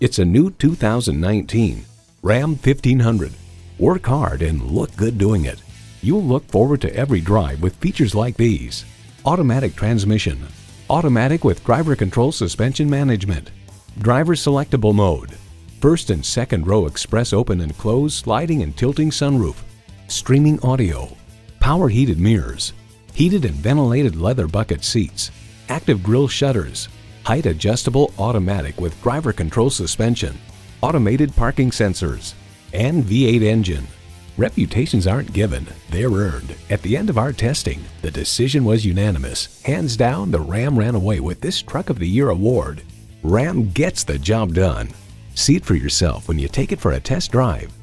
It's a new 2019 Ram 1500. Work hard and look good doing it. You'll look forward to every drive with features like these. Automatic transmission, automatic with driver control suspension management, driver selectable mode, first and second row express open and close sliding and tilting sunroof, streaming audio, power heated mirrors, heated and ventilated leather bucket seats, active grille shutters, height adjustable automatic with driver control suspension, automated parking sensors, and V8 engine. Reputations aren't given, they're earned. At the end of our testing, the decision was unanimous. Hands down, the Ram ran away with this Truck of the Year award. Ram gets the job done. See it for yourself when you take it for a test drive.